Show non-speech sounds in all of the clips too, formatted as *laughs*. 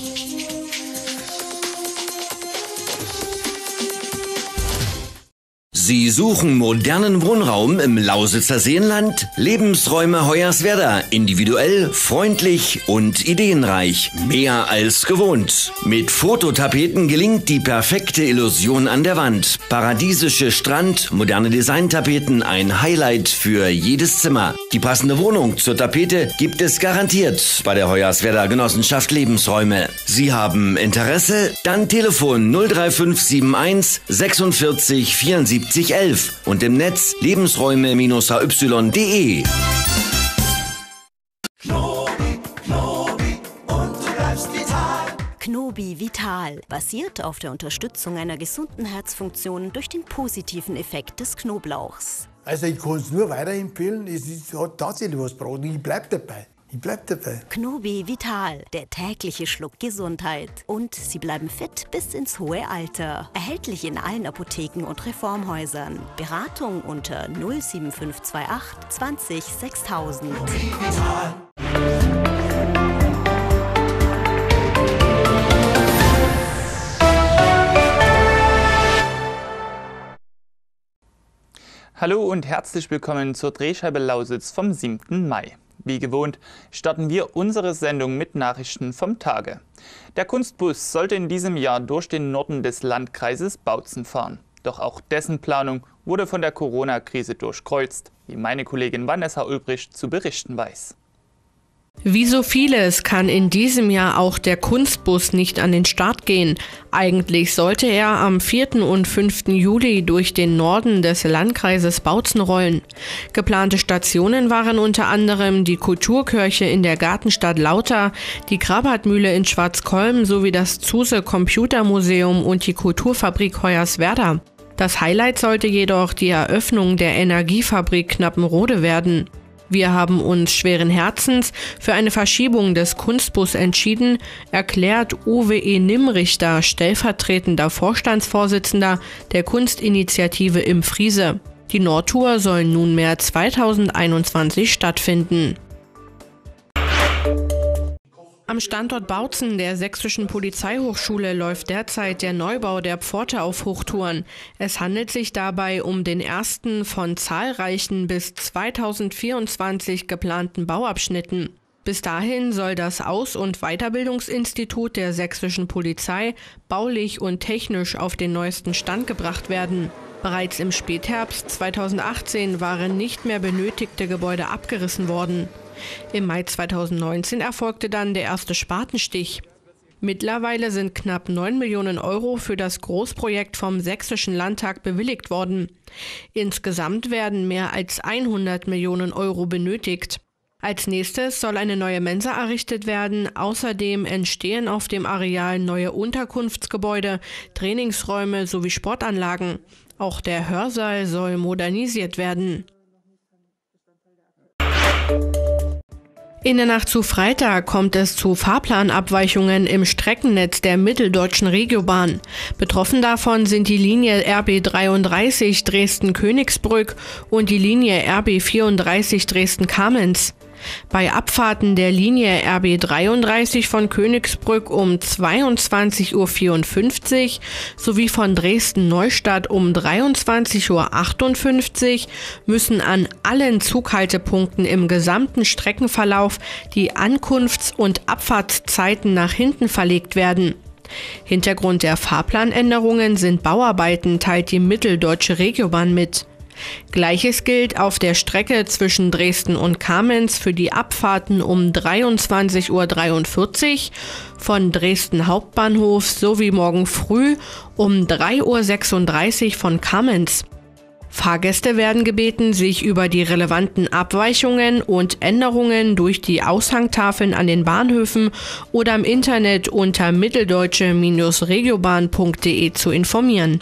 Thank you. Sie suchen modernen Wohnraum im Lausitzer Seenland? Lebensräume Hoyerswerda. Individuell, freundlich und ideenreich. Mehr als gewohnt. Mit Fototapeten gelingt die perfekte Illusion an der Wand. Paradiesische Strand, moderne Designtapeten, ein Highlight für jedes Zimmer. Die passende Wohnung zur Tapete gibt es garantiert bei der Hoyerswerda Genossenschaft Lebensräume. Sie haben Interesse? Dann Telefon 03571 46 74 7011 und im Netz lebensräume-hy.de. Knobi Vital basiert auf der Unterstützung einer gesunden Herzfunktion durch den positiven Effekt des Knoblauchs. Also ich kann es nur weiterempfehlen, es ist, hat tatsächlich was gebracht ich bleibe dabei. Ich bleib dabei. Knobi Vital, der tägliche Schluck Gesundheit. Und Sie bleiben fit bis ins hohe Alter. Erhältlich in allen Apotheken und Reformhäusern. Beratung unter 07528 20 6000. Hallo und herzlich willkommen zur Drehscheibe Lausitz vom 7. Mai. Wie gewohnt starten wir unsere Sendung mit Nachrichten vom Tage. Der Kunstbus sollte in diesem Jahr durch den Norden des Landkreises Bautzen fahren. Doch auch dessen Planung wurde von der Corona-Krise durchkreuzt, wie meine Kollegin Vanessa Ulbricht zu berichten weiß. Wie so vieles kann in diesem Jahr auch der Kunstbus nicht an den Start gehen. Eigentlich sollte er am 4. und 5. Juli durch den Norden des Landkreises Bautzen rollen. Geplante Stationen waren unter anderem die Kulturkirche in der Gartenstadt Lauter, die Krabatmühle in Schwarzkolm sowie das Zuse Computermuseum und die Kulturfabrik Hoyerswerda. Das Highlight sollte jedoch die Eröffnung der Energiefabrik Knappenrode werden. Wir haben uns schweren Herzens für eine Verschiebung des Kunstbus entschieden, erklärt Uwe E. Nimmrichter, stellvertretender Vorstandsvorsitzender der Kunstinitiative im Friese. Die Nordtour soll nunmehr 2021 stattfinden. Am Standort Bautzen der Sächsischen Polizeihochschule läuft derzeit der Neubau der Pforte auf Hochtouren. Es handelt sich dabei um den ersten von zahlreichen bis 2024 geplanten Bauabschnitten. Bis dahin soll das Aus- und Weiterbildungsinstitut der sächsischen Polizei baulich und technisch auf den neuesten Stand gebracht werden. Bereits im Spätherbst 2018 waren nicht mehr benötigte Gebäude abgerissen worden. Im Mai 2019 erfolgte dann der erste Spatenstich. Mittlerweile sind knapp 9 Millionen Euro für das Großprojekt vom Sächsischen Landtag bewilligt worden. Insgesamt werden mehr als 100 Millionen Euro benötigt. Als nächstes soll eine neue Mensa errichtet werden. Außerdem entstehen auf dem Areal neue Unterkunftsgebäude, Trainingsräume sowie Sportanlagen. Auch der Hörsaal soll modernisiert werden. In der Nacht zu Freitag kommt es zu Fahrplanabweichungen im Streckennetz der Mitteldeutschen Regiobahn. Betroffen davon sind die Linie RB 33 Dresden-Königsbrück und die Linie RB 34 Dresden-Kamenz. Bei Abfahrten der Linie RB 33 von Königsbrück um 22.54 Uhr sowie von Dresden-Neustadt um 23.58 Uhr müssen an allen Zughaltepunkten im gesamten Streckenverlauf die Ankunfts- und Abfahrtszeiten nach hinten verlegt werden. Hintergrund der Fahrplanänderungen sind Bauarbeiten, teilt die Mitteldeutsche Regiobahn mit. Gleiches gilt auf der Strecke zwischen Dresden und Kamenz für die Abfahrten um 23.43 Uhr von Dresden Hauptbahnhof sowie morgen früh um 3.36 Uhr von Kamenz. Fahrgäste werden gebeten, sich über die relevanten Abweichungen und Änderungen durch die Aushangtafeln an den Bahnhöfen oder im Internet unter mitteldeutsche-regiobahn.de zu informieren.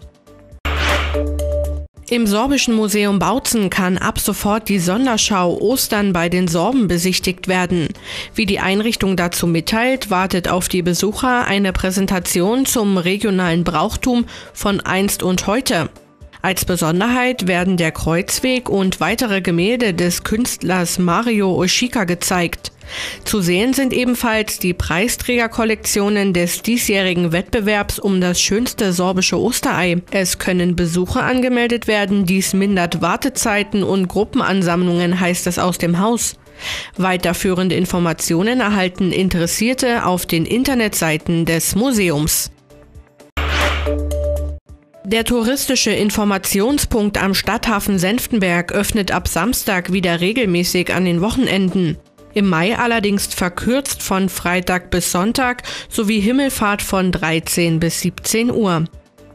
Im Sorbischen Museum Bautzen kann ab sofort die Sonderschau Ostern bei den Sorben besichtigt werden. Wie die Einrichtung dazu mitteilt, wartet auf die Besucher eine Präsentation zum regionalen Brauchtum von einst und heute. Als Besonderheit werden der Kreuzweg und weitere Gemälde des Künstlers Mario Oshika gezeigt. Zu sehen sind ebenfalls die Preisträgerkollektionen des diesjährigen Wettbewerbs um das schönste sorbische Osterei. Es können Besucher angemeldet werden, dies mindert Wartezeiten und Gruppenansammlungen, heißt es aus dem Haus. Weiterführende Informationen erhalten Interessierte auf den Internetseiten des Museums. Der touristische Informationspunkt am Stadthafen Senftenberg öffnet ab Samstag wieder regelmäßig an den Wochenenden. Im Mai allerdings verkürzt von Freitag bis Sonntag sowie Himmelfahrt von 13 bis 17 Uhr.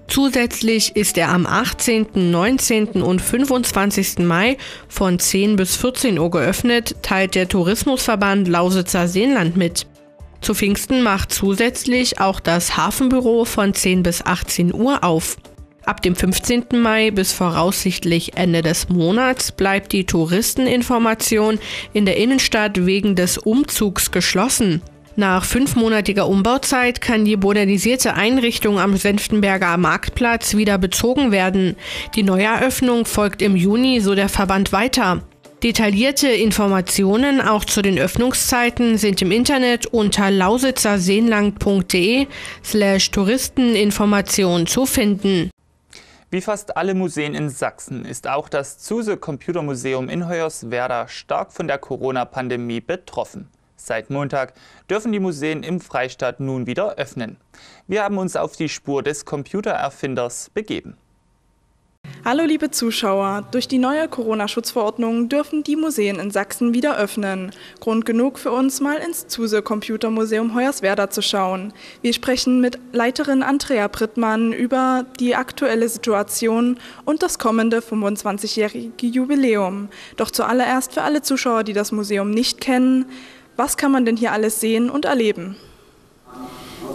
Zusätzlich ist er am 18., 19. und 25. Mai von 10 bis 14 Uhr geöffnet, teilt der Tourismusverband Lausitzer Seenland mit. Zu Pfingsten macht zusätzlich auch das Hafenbüro von 10 bis 18 Uhr auf. Ab dem 15. Mai bis voraussichtlich Ende des Monats bleibt die Touristeninformation in der Innenstadt wegen des Umzugs geschlossen. Nach fünfmonatiger Umbauzeit kann die modernisierte Einrichtung am Senftenberger Marktplatz wieder bezogen werden. Die Neueröffnung folgt im Juni, so der Verband weiter. Detaillierte Informationen auch zu den Öffnungszeiten sind im Internet unter lausitzerseeland.de slash Touristeninformation zu finden. Wie fast alle Museen in Sachsen ist auch das Zuse Computermuseum in Hoyerswerda stark von der Corona-Pandemie betroffen. Seit Montag dürfen die Museen im Freistaat nun wieder öffnen. Wir haben uns auf die Spur des Computererfinders begeben. Hallo liebe Zuschauer, durch die neue Corona-Schutzverordnung dürfen die Museen in Sachsen wieder öffnen. Grund genug für uns, mal ins Zuse Computermuseum Hoyerswerda zu schauen. Wir sprechen mit Leiterin Andrea Brittmann über die aktuelle Situation und das kommende 25-jährige Jubiläum. Doch zuallererst für alle Zuschauer, die das Museum nicht kennen, was kann man denn hier alles sehen und erleben?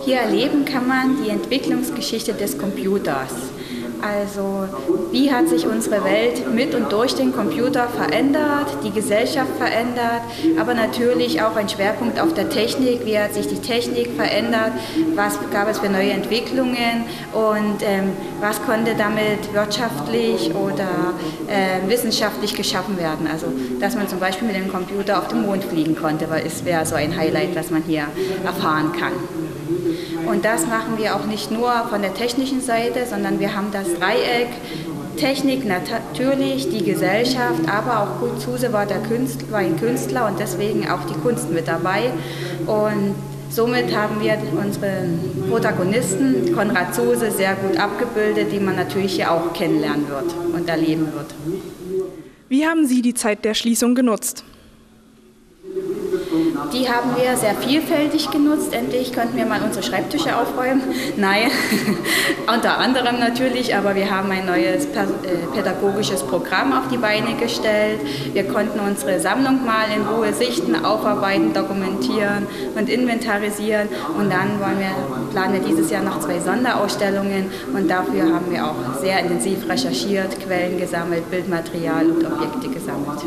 Hier erleben kann man die Entwicklungsgeschichte des Computers. Also wie hat sich unsere Welt mit und durch den Computer verändert, die Gesellschaft verändert, aber natürlich auch ein Schwerpunkt auf der Technik, wie hat sich die Technik verändert, was gab es für neue Entwicklungen und ähm, was konnte damit wirtschaftlich oder äh, wissenschaftlich geschaffen werden. Also dass man zum Beispiel mit dem Computer auf den Mond fliegen konnte, weil es wäre so ein Highlight, was man hier erfahren kann. Und das machen wir auch nicht nur von der technischen Seite, sondern wir haben das Dreieck Technik natürlich, die Gesellschaft, aber auch Kurt Zuse war, der Künstler, war ein Künstler und deswegen auch die Kunst mit dabei. Und somit haben wir unseren Protagonisten, Konrad Zuse, sehr gut abgebildet, die man natürlich hier auch kennenlernen wird und erleben wird. Wie haben Sie die Zeit der Schließung genutzt? Die haben wir sehr vielfältig genutzt. Endlich konnten wir mal unsere Schreibtische aufräumen. Nein, *laughs* unter anderem natürlich, aber wir haben ein neues äh, pädagogisches Programm auf die Beine gestellt. Wir konnten unsere Sammlung mal in Ruhe sichten, aufarbeiten, dokumentieren und inventarisieren. Und dann wollen wir, planen wir dieses Jahr noch zwei Sonderausstellungen und dafür haben wir auch sehr intensiv recherchiert, Quellen gesammelt, Bildmaterial und Objekte gesammelt.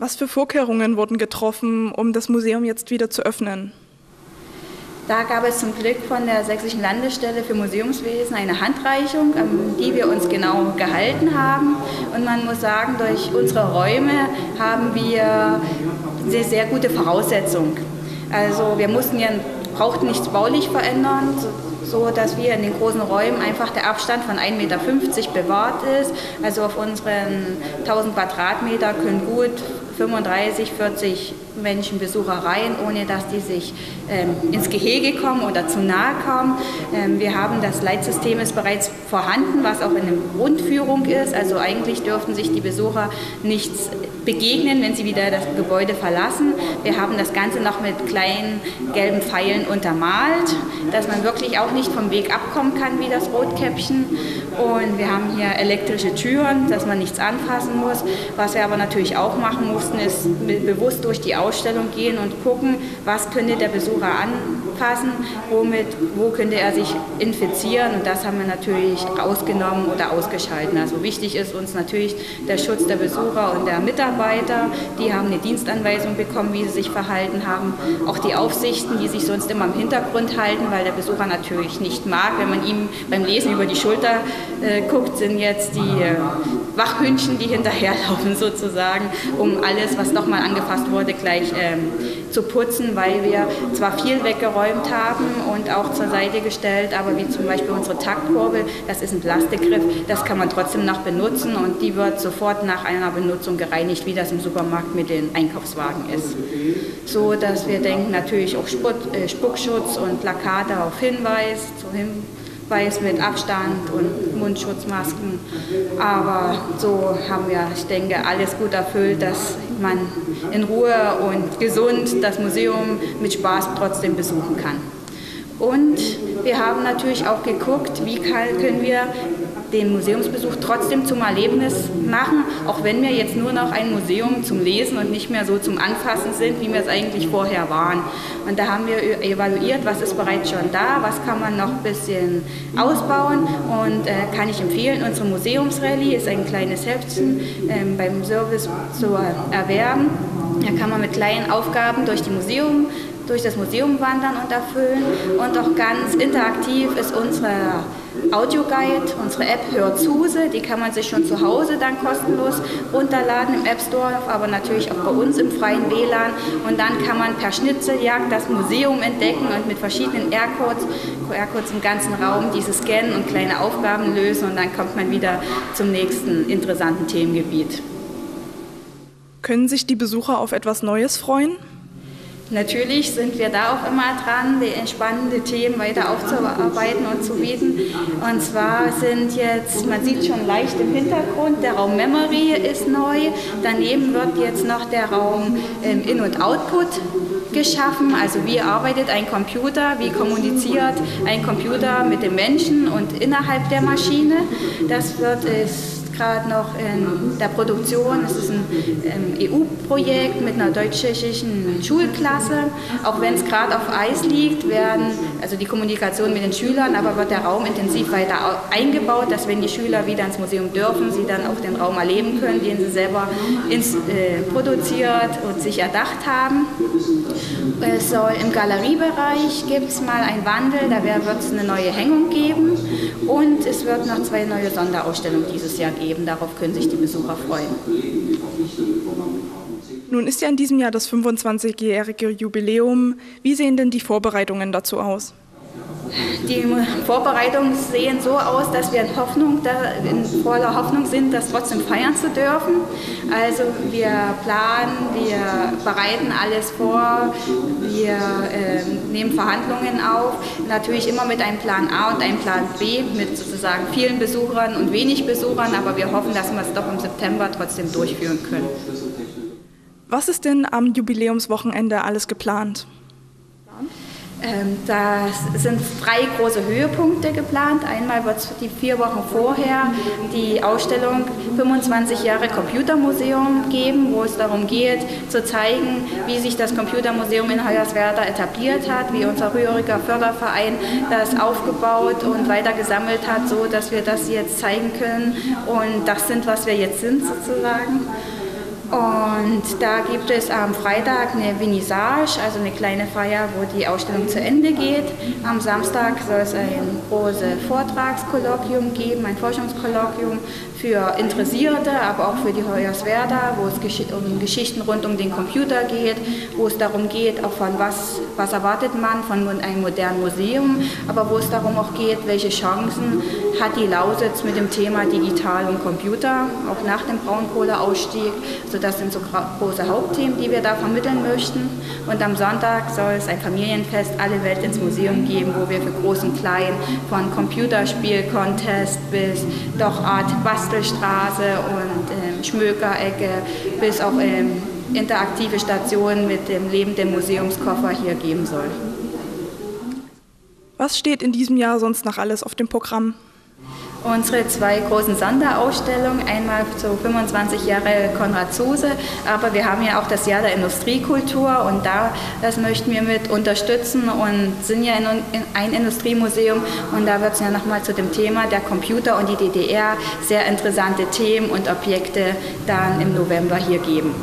Was für Vorkehrungen wurden getroffen, um das Museum jetzt wieder zu öffnen? Da gab es zum Glück von der Sächsischen Landesstelle für Museumswesen eine Handreichung, an die wir uns genau gehalten haben. Und man muss sagen, durch unsere Räume haben wir sehr, sehr gute Voraussetzungen. Also wir mussten ja, brauchten nichts baulich verändern, so dass wir in den großen Räumen einfach der Abstand von 1,50 Meter bewahrt ist. Also auf unseren 1000 Quadratmeter können gut 35, 40 Menschen Besucher rein, ohne dass die sich ähm, ins Gehege kommen oder zu nahe kommen. Ähm, wir haben das Leitsystem ist bereits vorhanden, was auch in der Rundführung ist. Also eigentlich dürften sich die Besucher nichts begegnen, wenn sie wieder das Gebäude verlassen. Wir haben das Ganze noch mit kleinen gelben Pfeilen untermalt, dass man wirklich auch nicht vom Weg abkommen kann wie das Rotkäppchen. Und wir haben hier elektrische Türen, dass man nichts anfassen muss. Was wir aber natürlich auch machen mussten, ist bewusst durch die Ausstellung gehen und gucken, was könnte der Besucher anfassen, womit, wo könnte er sich infizieren. Und das haben wir natürlich ausgenommen oder ausgeschalten. Also wichtig ist uns natürlich der Schutz der Besucher und der Mitarbeiter. Die haben eine Dienstanweisung bekommen, wie sie sich verhalten haben. Auch die Aufsichten, die sich sonst immer im Hintergrund halten, weil der Besucher natürlich nicht mag, wenn man ihm beim Lesen über die Schulter äh, guckt, sind jetzt die äh, Wachhündchen, die hinterherlaufen *laughs* sozusagen, um alles, was nochmal angefasst wurde, gleich ähm, zu putzen, weil wir zwar viel weggeräumt haben und auch zur Seite gestellt, aber wie zum Beispiel unsere Taktkurbel, das ist ein Plastikgriff, das kann man trotzdem noch benutzen und die wird sofort nach einer Benutzung gereinigt, wie das im Supermarkt mit den Einkaufswagen ist. So dass wir denken natürlich auch äh, Spuckschutz und Plakate auf Hinweis, zu Hinweis mit Abstand und Mundschutzmasken. Aber so haben wir, ich denke, alles gut erfüllt, dass man in Ruhe und gesund das Museum mit Spaß trotzdem besuchen kann. Und wir haben natürlich auch geguckt, wie können wir den Museumsbesuch trotzdem zum Erlebnis machen, auch wenn wir jetzt nur noch ein Museum zum Lesen und nicht mehr so zum Anfassen sind, wie wir es eigentlich vorher waren. Und da haben wir evaluiert, was ist bereits schon da, was kann man noch ein bisschen ausbauen und äh, kann ich empfehlen, unsere Museumsrallye ist ein kleines Heftchen äh, beim Service zu erwerben. Da kann man mit kleinen Aufgaben durch die Museum durch das Museum wandern und erfüllen. Und auch ganz interaktiv ist unsere Audioguide, unsere App Hörzuse. Die kann man sich schon zu Hause dann kostenlos runterladen im App Store, aber natürlich auch bei uns im freien WLAN. Und dann kann man per Schnitzeljagd das Museum entdecken und mit verschiedenen QR-Codes QR-Codes im ganzen Raum diese scannen und kleine Aufgaben lösen. Und dann kommt man wieder zum nächsten interessanten Themengebiet. Können sich die Besucher auf etwas Neues freuen? Natürlich sind wir da auch immer dran, die entspannenden Themen weiter aufzuarbeiten und zu bieten. Und zwar sind jetzt, man sieht schon leicht im Hintergrund, der Raum Memory ist neu. Daneben wird jetzt noch der Raum ähm, In- und Output geschaffen. Also wie arbeitet ein Computer, wie kommuniziert ein Computer mit dem Menschen und innerhalb der Maschine. Das wird es gerade noch in der Produktion. Es ist ein ähm, EU-Projekt mit einer deutsch-tschechischen Schulklasse. Auch wenn es gerade auf Eis liegt, werden also die Kommunikation mit den Schülern, aber wird der Raum intensiv weiter eingebaut, dass wenn die Schüler wieder ins Museum dürfen, sie dann auch den Raum erleben können, den sie selber ins, äh, produziert und sich erdacht haben. Es soll im Galeriebereich gibt es mal einen Wandel, da wird es eine neue Hängung geben und es wird noch zwei neue Sonderausstellungen dieses Jahr geben. Darauf können sich die Besucher freuen. Nun ist ja in diesem Jahr das 25-jährige Jubiläum. Wie sehen denn die Vorbereitungen dazu aus? Die Vorbereitungen sehen so aus, dass wir in, Hoffnung, in voller Hoffnung sind, das trotzdem feiern zu dürfen. Also wir planen, wir bereiten alles vor, wir äh, nehmen Verhandlungen auf, natürlich immer mit einem Plan A und einem Plan B, mit sozusagen vielen Besuchern und wenig Besuchern, aber wir hoffen, dass wir es doch im September trotzdem durchführen können. Was ist denn am Jubiläumswochenende alles geplant? Ähm, da sind drei große Höhepunkte geplant. Einmal wird es die vier Wochen vorher die Ausstellung 25 Jahre Computermuseum geben, wo es darum geht, zu zeigen, wie sich das Computermuseum in Hoyerswerda etabliert hat, wie unser rühriger Förderverein das aufgebaut und weiter gesammelt hat, so dass wir das jetzt zeigen können. Und das sind, was wir jetzt sind sozusagen. Und da gibt es am Freitag eine Vernissage, also eine kleine Feier, wo die Ausstellung zu Ende geht. Am Samstag soll es ein großes Vortragskolloquium geben, ein Forschungskolloquium für Interessierte, aber auch für die Hoyerswerda, wo es um Geschichten rund um den Computer geht, wo es darum geht, auch von was, was erwartet man von einem modernen Museum, aber wo es darum auch geht, welche Chancen hat die Lausitz mit dem Thema Digital und Computer, auch nach dem Braunkohleausstieg. Also das sind so große Hauptthemen, die wir da vermitteln möchten. Und am Sonntag soll es ein Familienfest Alle Welt ins Museum geben, wo wir für Groß und Klein von Computerspiel-Contest bis doch Art Bastel Bastelstraße und ähm, Schmökerecke bis auch ähm, interaktive Stationen mit dem lebenden Museumskoffer hier geben soll. Was steht in diesem Jahr sonst noch alles auf dem Programm? Unsere zwei großen Sonderausstellungen, einmal zu 25 Jahre Konrad Zuse, aber wir haben ja auch das Jahr der Industriekultur und da, das möchten wir mit unterstützen und sind ja in, in ein Industriemuseum und da wird es ja nochmal zu dem Thema der Computer und die DDR sehr interessante Themen und Objekte dann im November hier geben.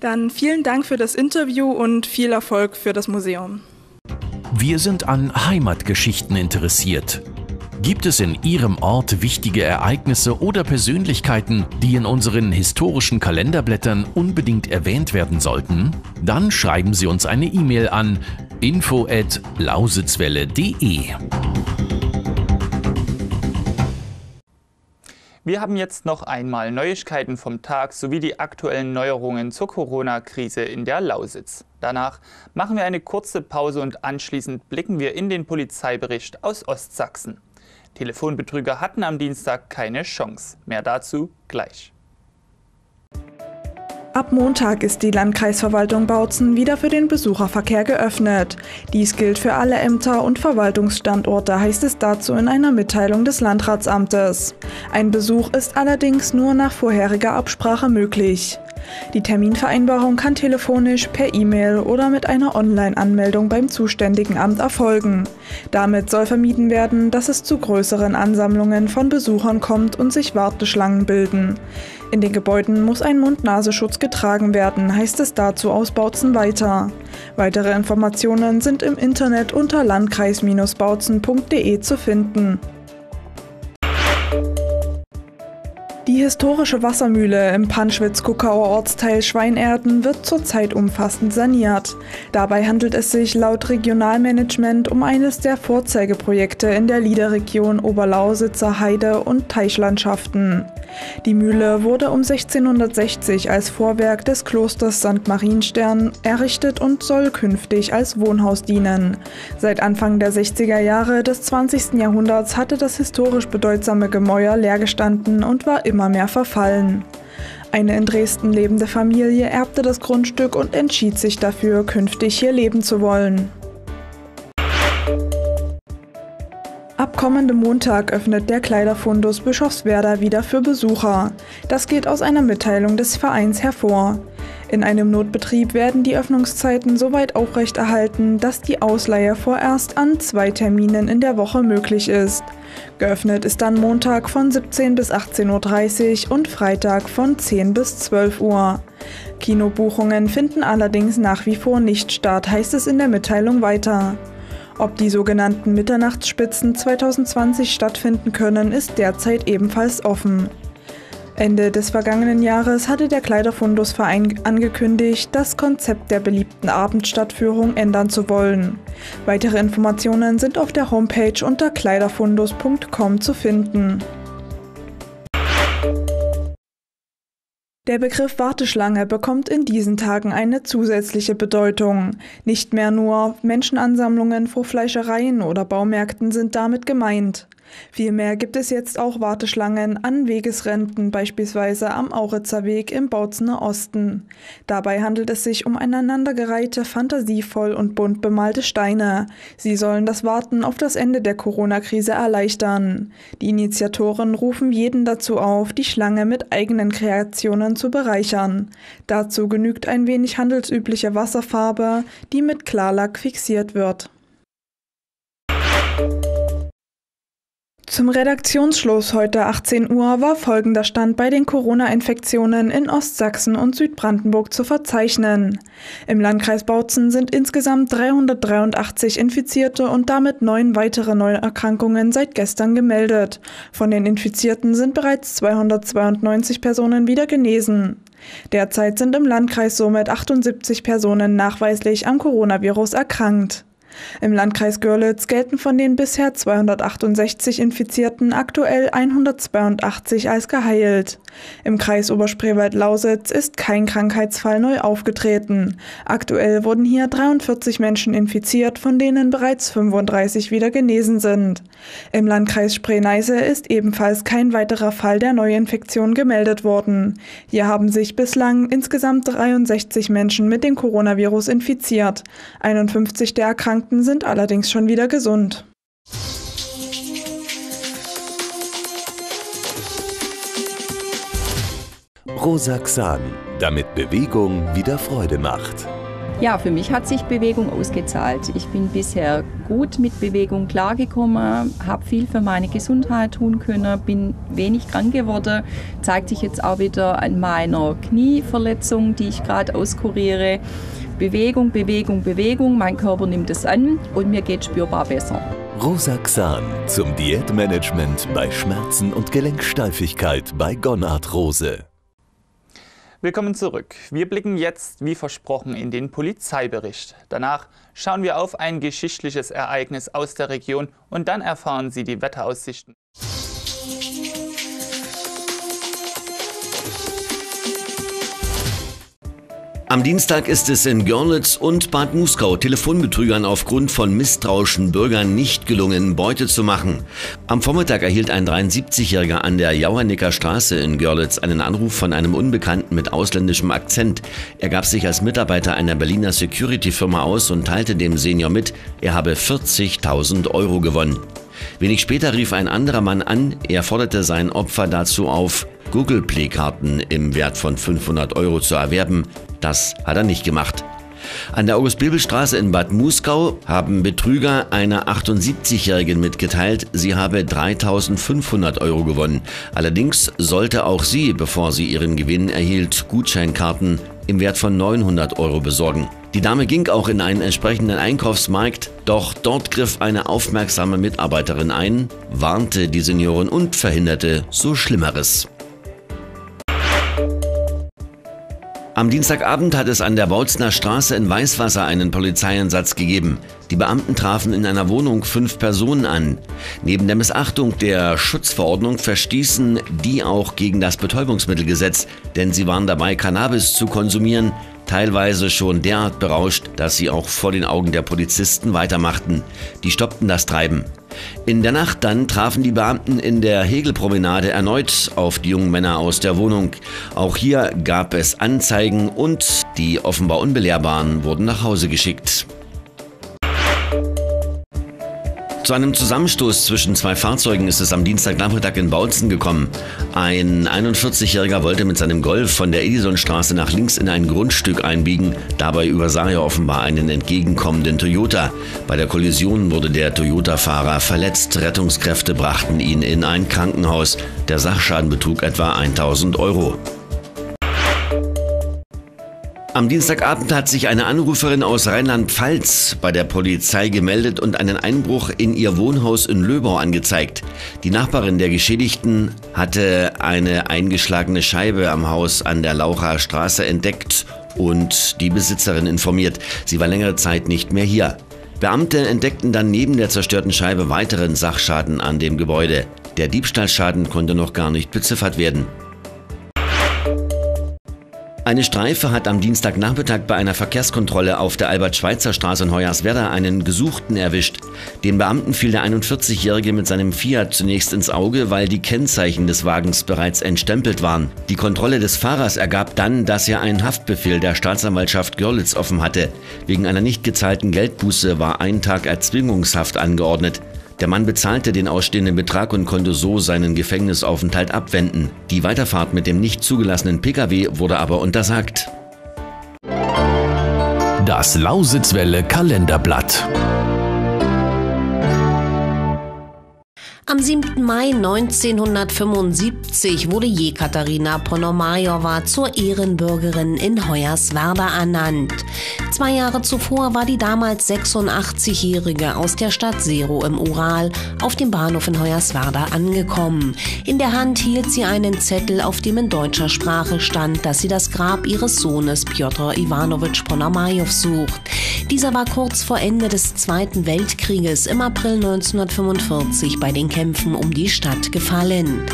Dann vielen Dank für das Interview und viel Erfolg für das Museum. Wir sind an Heimatgeschichten interessiert. Gibt es in Ihrem Ort wichtige Ereignisse oder Persönlichkeiten, die in unseren historischen Kalenderblättern unbedingt erwähnt werden sollten? Dann schreiben Sie uns eine E-Mail an info@lausitzwelle.de. Wir haben jetzt noch einmal Neuigkeiten vom Tag sowie die aktuellen Neuerungen zur Corona-Krise in der Lausitz. Danach machen wir eine kurze Pause und anschließend blicken wir in den Polizeibericht aus Ostsachsen. Telefonbetrüger hatten am Dienstag keine Chance. Mehr dazu gleich. Ab Montag ist die Landkreisverwaltung Bautzen wieder für den Besucherverkehr geöffnet. Dies gilt für alle Ämter und Verwaltungsstandorte, heißt es dazu in einer Mitteilung des Landratsamtes. Ein Besuch ist allerdings nur nach vorheriger Absprache möglich. Die Terminvereinbarung kann telefonisch, per E-Mail oder mit einer Online-Anmeldung beim zuständigen Amt erfolgen. Damit soll vermieden werden, dass es zu größeren Ansammlungen von Besuchern kommt und sich Warteschlangen bilden. In den Gebäuden muss ein Mund-Nasenschutz getragen werden, heißt es dazu aus Bautzen weiter. Weitere Informationen sind im Internet unter landkreis-bautzen.de zu finden. Die historische Wassermühle im Panschwitz-Kuckauer Ortsteil Schweinerden wird zurzeit umfassend saniert. Dabei handelt es sich laut Regionalmanagement um eines der Vorzeigeprojekte in der Liederregion Oberlausitzer Heide- und Teichlandschaften. Die Mühle wurde um 1660 als Vorwerk des Klosters St. Marienstern errichtet und soll künftig als Wohnhaus dienen. Seit Anfang der 60er Jahre des 20. Jahrhunderts hatte das historisch bedeutsame Gemäuer leer gestanden und war immer mehr verfallen. Eine in Dresden lebende Familie erbte das Grundstück und entschied sich dafür, künftig hier leben zu wollen. Kommendem Montag öffnet der Kleiderfundus Bischofswerda wieder für Besucher. Das geht aus einer Mitteilung des Vereins hervor. In einem Notbetrieb werden die Öffnungszeiten so weit aufrechterhalten, dass die Ausleihe vorerst an zwei Terminen in der Woche möglich ist. Geöffnet ist dann Montag von 17 bis 18.30 Uhr und Freitag von 10 bis 12 Uhr. Kinobuchungen finden allerdings nach wie vor nicht statt, heißt es in der Mitteilung weiter. Ob die sogenannten Mitternachtsspitzen 2020 stattfinden können, ist derzeit ebenfalls offen. Ende des vergangenen Jahres hatte der Kleiderfundusverein angekündigt, das Konzept der beliebten Abendstadtführung ändern zu wollen. Weitere Informationen sind auf der Homepage unter kleiderfundus.com zu finden. Der Begriff Warteschlange bekommt in diesen Tagen eine zusätzliche Bedeutung. Nicht mehr nur Menschenansammlungen vor Fleischereien oder Baumärkten sind damit gemeint. Vielmehr gibt es jetzt auch Warteschlangen an Wegesrenten, beispielsweise am Auritzer Weg im Bautzener Osten. Dabei handelt es sich um aneinandergereihte, fantasievoll und bunt bemalte Steine. Sie sollen das Warten auf das Ende der Corona-Krise erleichtern. Die Initiatoren rufen jeden dazu auf, die Schlange mit eigenen Kreationen zu bereichern. Dazu genügt ein wenig handelsübliche Wasserfarbe, die mit Klarlack fixiert wird. Zum Redaktionsschluss heute 18 Uhr war folgender Stand bei den Corona-Infektionen in Ostsachsen und Südbrandenburg zu verzeichnen. Im Landkreis Bautzen sind insgesamt 383 Infizierte und damit neun weitere Neuerkrankungen seit gestern gemeldet. Von den Infizierten sind bereits 292 Personen wieder genesen. Derzeit sind im Landkreis somit 78 Personen nachweislich am Coronavirus erkrankt. Im Landkreis Görlitz gelten von den bisher 268 Infizierten aktuell 182 als geheilt. Im Kreis Oberspreewald-Lausitz ist kein Krankheitsfall neu aufgetreten. Aktuell wurden hier 43 Menschen infiziert, von denen bereits 35 wieder genesen sind. Im Landkreis Spree-Neiße ist ebenfalls kein weiterer Fall der Neuinfektion gemeldet worden. Hier haben sich bislang insgesamt 63 Menschen mit dem Coronavirus infiziert. 51 der Erkrankten Erkrankten sind allerdings schon wieder gesund. Rosaxan, damit Bewegung wieder Freude macht. Ja, für mich hat sich Bewegung ausgezahlt. Ich bin bisher gut mit Bewegung klargekommen, habe viel für meine Gesundheit tun können, bin wenig krank geworden. Zeigt sich jetzt auch wieder an meiner Knieverletzung, die ich gerade auskuriere. Bewegung, Bewegung, Bewegung. Mein Körper nimmt es an und mir geht spürbar besser. Rosaxan zum Diätmanagement bei Schmerzen und Gelenksteifigkeit bei Gonarthrose. Willkommen zurück. Wir blicken jetzt, wie versprochen, in den Polizeibericht. Danach schauen wir auf ein geschichtliches Ereignis aus der Region und dann erfahren Sie die Wetteraussichten. Am Dienstag ist es in Görlitz und Bad Muskau Telefonbetrügern aufgrund von misstrauischen Bürgern nicht gelungen, Beute zu machen. Am Vormittag erhielt ein 73-Jähriger an der Jauernicker Straße in Görlitz einen Anruf von einem Unbekannten mit ausländischem Akzent. Er gab sich als Mitarbeiter einer Berliner Security-Firma aus und teilte dem Senior mit, er habe 40.000 Euro gewonnen. Wenig später rief ein anderer Mann an, er forderte sein Opfer dazu auf, Google Play-Karten im Wert von 500 Euro zu erwerben. Das hat er nicht gemacht. An der August-Bebel-Straße in Bad Muskau haben Betrüger einer 78-Jährigen mitgeteilt, sie habe 3500 Euro gewonnen. Allerdings sollte auch sie, bevor sie ihren Gewinn erhielt, Gutscheinkarten im Wert von 900 Euro besorgen. Die Dame ging auch in einen entsprechenden Einkaufsmarkt, doch dort griff eine aufmerksame Mitarbeiterin ein, warnte die Seniorin und verhinderte so Schlimmeres. Am Dienstagabend hat es an der Bautzner Straße in Weißwasser einen Polizeieinsatz gegeben. Die Beamten trafen in einer Wohnung fünf Personen an. Neben der Missachtung der Schutzverordnung verstießen die auch gegen das Betäubungsmittelgesetz, denn sie waren dabei, Cannabis zu konsumieren, teilweise schon derart berauscht, dass sie auch vor den Augen der Polizisten weitermachten. Die stoppten das Treiben. In der Nacht dann trafen die Beamten in der Hegelpromenade erneut auf die jungen Männer aus der Wohnung. Auch hier gab es Anzeigen und die offenbar Unbelehrbaren wurden nach Hause geschickt. Zu einem Zusammenstoß zwischen zwei Fahrzeugen ist es am Dienstagnachmittag in Bautzen gekommen. Ein 41-Jähriger wollte mit seinem Golf von der Edisonstraße nach links in ein Grundstück einbiegen. Dabei übersah er offenbar einen entgegenkommenden Toyota. Bei der Kollision wurde der Toyota-Fahrer verletzt. Rettungskräfte brachten ihn in ein Krankenhaus. Der Sachschaden betrug etwa 1000 Euro. Am Dienstagabend hat sich eine Anruferin aus Rheinland-Pfalz bei der Polizei gemeldet und einen Einbruch in ihr Wohnhaus in Löbau angezeigt. Die Nachbarin der Geschädigten hatte eine eingeschlagene Scheibe am Haus an der Laucher Straße entdeckt und die Besitzerin informiert. Sie war längere Zeit nicht mehr hier. Beamte entdeckten dann neben der zerstörten Scheibe weiteren Sachschaden an dem Gebäude. Der Diebstahlschaden konnte noch gar nicht beziffert werden. Eine Streife hat am Dienstagnachmittag bei einer Verkehrskontrolle auf der Albert-Schweitzer-Straße in Hoyerswerda einen Gesuchten erwischt. Den Beamten fiel der 41-Jährige mit seinem Fiat zunächst ins Auge, weil die Kennzeichen des Wagens bereits entstempelt waren. Die Kontrolle des Fahrers ergab dann, dass er einen Haftbefehl der Staatsanwaltschaft Görlitz offen hatte. Wegen einer nicht gezahlten Geldbuße war ein Tag Erzwingungshaft angeordnet. Der Mann bezahlte den ausstehenden Betrag und konnte so seinen Gefängnisaufenthalt abwenden. Die Weiterfahrt mit dem nicht zugelassenen Pkw wurde aber untersagt. Das Lausitzwelle Kalenderblatt. Am 7. Mai 1975 wurde Jekaterina Ponomajowa zur Ehrenbürgerin in Hoyerswerda ernannt. Zwei Jahre zuvor war die damals 86-Jährige aus der Stadt Sero im Ural auf dem Bahnhof in Hoyerswerda angekommen. In der Hand hielt sie einen Zettel, auf dem in deutscher Sprache stand, dass sie das Grab ihres Sohnes Piotr Ivanovich Ponomajow sucht. Dieser war kurz vor Ende des Zweiten Weltkrieges im April 1945 bei den Kämpfen um die Stadt gefallen.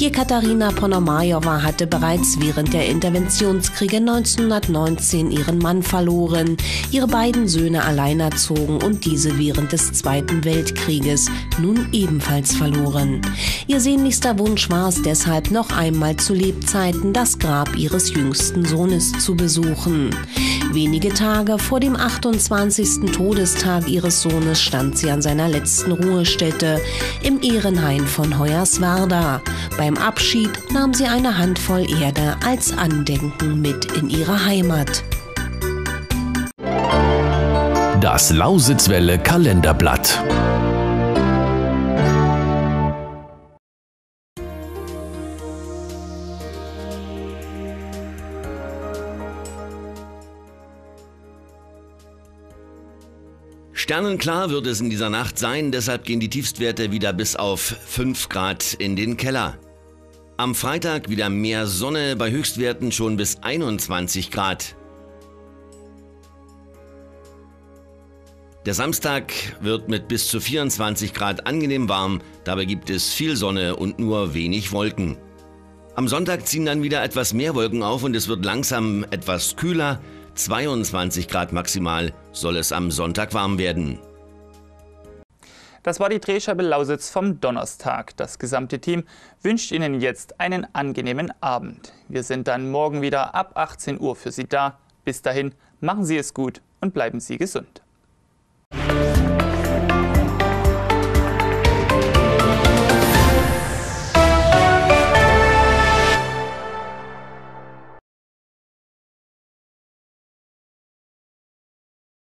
Jekaterina Ponomajowa hatte bereits während der Interventionskriege 1919 ihren Mann verloren, ihre beiden Söhne alleinerzogen und diese während des Zweiten Weltkrieges nun ebenfalls verloren. Ihr sehnlichster Wunsch war es deshalb noch einmal zu Lebzeiten das Grab ihres jüngsten Sohnes zu besuchen. Wenige Tage vor dem 28. Todestag ihres Sohnes stand sie an seiner letzten Ruhestätte im Ehrenhain von Hoyerswerda. Beim Abschied nahm sie eine Handvoll Erde als Andenken mit in ihre Heimat. Das Lausitzwelle Kalenderblatt. Sternenklar wird es in dieser Nacht sein, deshalb gehen die Tiefstwerte wieder bis auf 5 Grad in den Keller. Am Freitag wieder mehr Sonne, bei Höchstwerten schon bis 21 Grad. Der Samstag wird mit bis zu 24 Grad angenehm warm, dabei gibt es viel Sonne und nur wenig Wolken. Am Sonntag ziehen dann wieder etwas mehr Wolken auf und es wird langsam etwas kühler. 22 Grad maximal soll es am Sonntag warm werden. Das war die Drehscheibe Lausitz vom Donnerstag. Das gesamte Team wünscht Ihnen jetzt einen angenehmen Abend. Wir sind dann morgen wieder ab 18 Uhr für Sie da. Bis dahin, machen Sie es gut und bleiben Sie gesund.